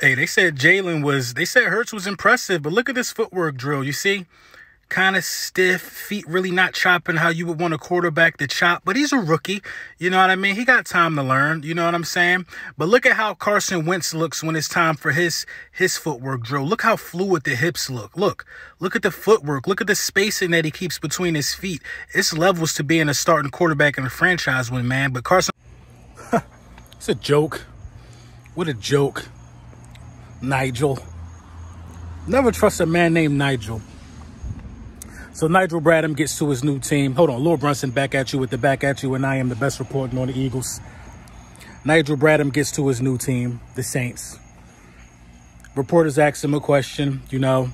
Hey, they said Jalen was, they said Hurts was impressive, but look at this footwork drill. You see? Kind of stiff, feet really not chopping how you would want a quarterback to chop, but he's a rookie. You know what I mean? He got time to learn. You know what I'm saying? But look at how Carson Wentz looks when it's time for his his footwork drill. Look how fluid the hips look. Look, look at the footwork. Look at the spacing that he keeps between his feet. It's levels to being a starting quarterback in a franchise win, man. But Carson, it's a joke. What a joke. Nigel. Never trust a man named Nigel. So Nigel Bradham gets to his new team. Hold on, Lord Brunson back at you with the back at you, and I am the best reporting on the Eagles. Nigel Bradham gets to his new team, the Saints. Reporters ask him a question, you know,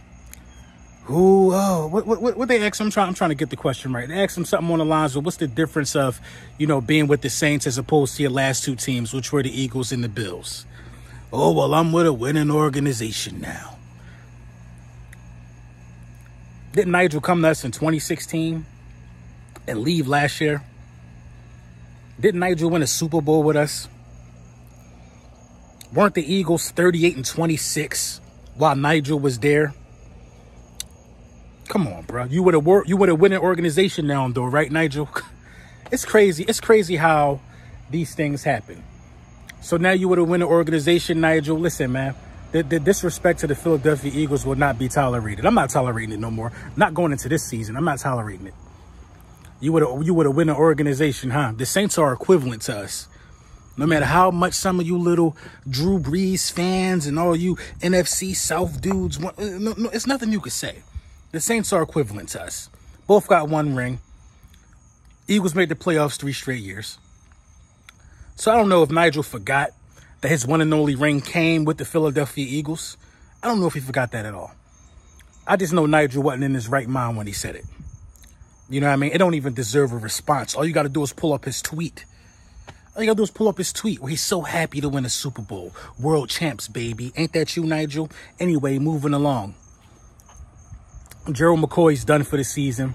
who, oh, what, what, what they ask him? I'm trying, I'm trying to get the question right. They ask him something on the lines of what's the difference of, you know, being with the Saints as opposed to your last two teams, which were the Eagles and the Bills. Oh, well, I'm with a winning organization now. Didn't Nigel come to us in 2016 and leave last year? Didn't Nigel win a Super Bowl with us? Weren't the Eagles 38 and 26 while Nigel was there? Come on, bro. You would have you would have win an organization now, though, right, Nigel? It's crazy. It's crazy how these things happen. So now you would have win an organization, Nigel. Listen, man, the, the, disrespect to the Philadelphia Eagles will not be tolerated. I'm not tolerating it no more. Not going into this season. I'm not tolerating it. You would have you would have win an organization, huh? The Saints are equivalent to us. No matter how much some of you little Drew Brees fans and all you NFC South dudes want, uh, no, no, it's nothing you could say. The Saints are equivalent to us. Both got one ring. Eagles made the playoffs three straight years. So I don't know if Nigel forgot that his one and only ring came with the Philadelphia Eagles. I don't know if he forgot that at all. I just know Nigel wasn't in his right mind when he said it. You know what I mean? It don't even deserve a response. All you got to do is pull up his tweet. All you got to do is pull up his tweet where he's so happy to win a Super Bowl. World champs, baby. Ain't that you, Nigel? Anyway, moving along. Gerald McCoy's done for the season.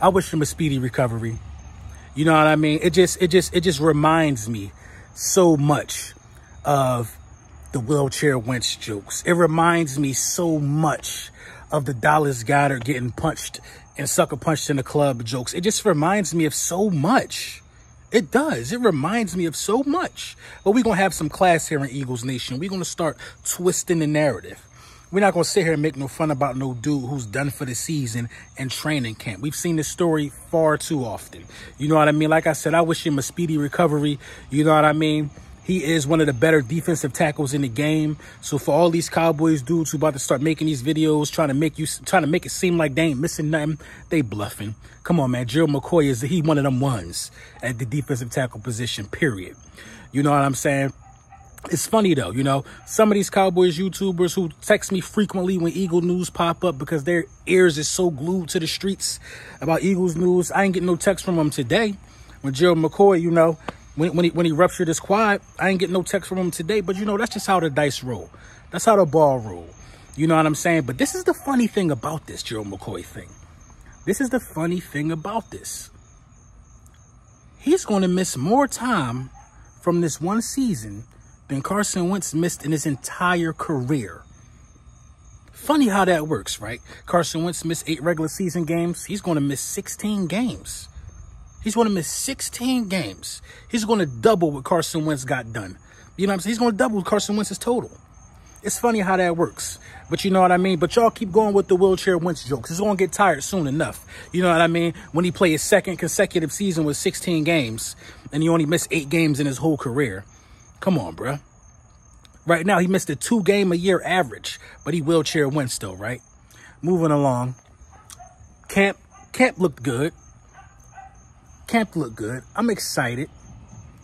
I wish him a speedy recovery. You know what I mean? It just, it just, it just reminds me so much of the wheelchair Wentz jokes. It reminds me so much of the Dallas Goedert getting punched and sucker punched in the club jokes. It just reminds me of so much. It does. It reminds me of so much. But we're going to have some class here in Eagles Nation. We're going to start twisting the narrative. We're not going to sit here and make no fun about no dude who's done for the season and training camp. We've seen this story far too often. You know what I mean? Like I said, I wish him a speedy recovery. You know what I mean? He is one of the better defensive tackles in the game. So for all these Cowboys dudes who about to start making these videos, trying to make you, trying to make it seem like they ain't missing nothing, they bluffing. Come on, man. Gerald McCoy is he one of them ones at the defensive tackle position. Period. You know what I'm saying? It's funny though, you know, some of these Cowboys YouTubers who text me frequently when Eagle news pop up because their ears is so glued to the streets about Eagles news. I ain't getting no text from them today. When Gerald McCoy, you know, when, when he when he ruptured his quad, I ain't getting no text from him today. But you know, that's just how the dice roll. That's how the ball roll. You know what I'm saying? But this is the funny thing about this Gerald McCoy thing. This is the funny thing about this. He's going to miss more time from this one season than Carson Wentz missed in his entire career. Funny how that works, right? Carson Wentz missed eight regular season games. He's going to miss 16 games. He's going to miss 16 games. He's going to double what Carson Wentz got done. You know what I'm saying? He's going to double Carson Wentz's total. It's funny how that works. But you know what I mean? But y'all keep going with the wheelchair Wentz jokes. It's going to get tired soon enough. You know what I mean? When he played his second consecutive season with 16 games and he only missed eight games in his whole career. Come on, bruh. Right now, he missed a two-game a year average, but he wheelchair Wentz still, right? Moving along. Camp, camp looked good. Camp looked good. I'm excited.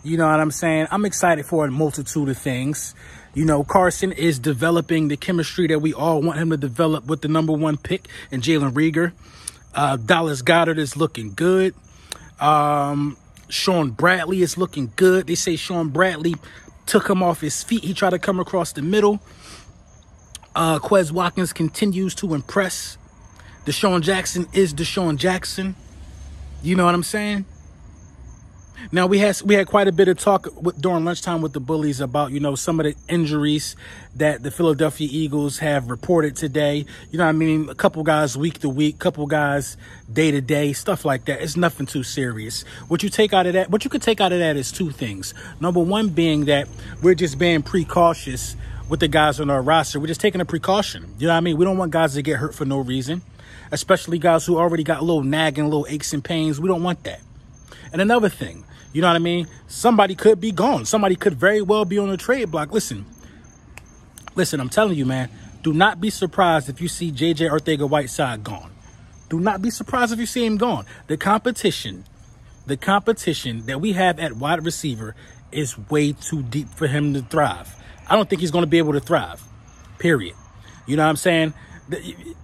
You know what I'm saying? I'm excited for a multitude of things. You know, Carson is developing the chemistry that we all want him to develop with the number one pick and Jalen Reagor. Uh, Dallas Goedert is looking good. Um, Shaun Bradley is looking good. They say Shaun Bradley took him off his feet. He tried to come across the middle. Uh, Quez Watkins continues to impress. DeSean Jackson is DeSean Jackson. You know what I'm saying? Now we had we had quite a bit of talk with, during lunchtime with the bullies about you know some of the injuries that the Philadelphia Eagles have reported today. You know what I mean? A couple guys week to week, couple guys day to day, stuff like that. It's nothing too serious. What you take out of that, what you could take out of that is two things. Number one being that we're just being precautious with the guys on our roster. We're just taking a precaution. You know what I mean? We don't want guys to get hurt for no reason, especially guys who already got a little nagging, little aches and pains. We don't want that. And another thing, you know what I mean? Somebody could be gone. Somebody could very well be on the trade block. Listen, listen, I'm telling you, man, do not be surprised if you see JJ Arcega-Whiteside gone. Do not be surprised if you see him gone. The competition, the competition that we have at wide receiver is way too deep for him to thrive. I don't think he's going to be able to thrive, period. You know what I'm saying?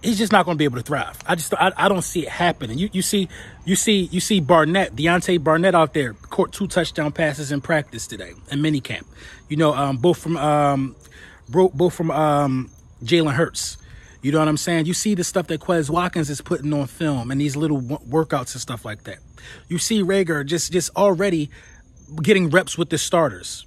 He's just not going to be able to thrive. I just I, I don't see it happening. You you see you see you see Barnett, Deontay Barnett out there caught two touchdown passes in practice today in minicamp. You know, um, both from um, both from um, Jalen Hurts. You know what I'm saying? You see the stuff that Quez Watkins is putting on film and these little workouts and stuff like that. You see Reagor just just already getting reps with the starters.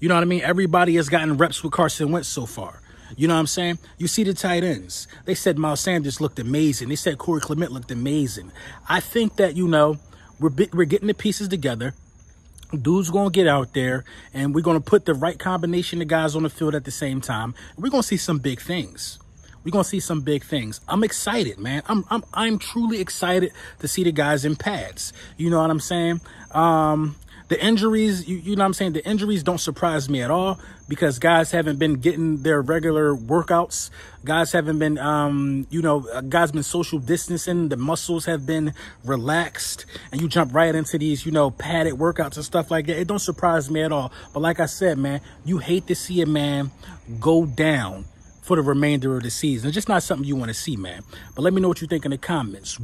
You know what I mean? Everybody has gotten reps with Carson Wentz so far. You know what I'm saying? You see the tight ends. They said Miles Sanders looked amazing. They said Corey Clement looked amazing. I think that, you know, we're, we're getting the pieces together. Dude's going to get out there and we're going to put the right combination of guys on the field at the same time. We're going to see some big things. We're going to see some big things. I'm excited, man. I'm, I'm, I'm truly excited to see the guys in pads. You know what I'm saying? Um, the injuries, you, you know what I'm saying? The injuries don't surprise me at all because guys haven't been getting their regular workouts. Guys haven't been, um, you know, uh, guys been social distancing. The muscles have been relaxed and you jump right into these, you know, padded workouts and stuff like that. It don't surprise me at all. But like I said, man, you hate to see a man go down for the remainder of the season. It's just not something you want to see, man. But let me know what you think in the comments.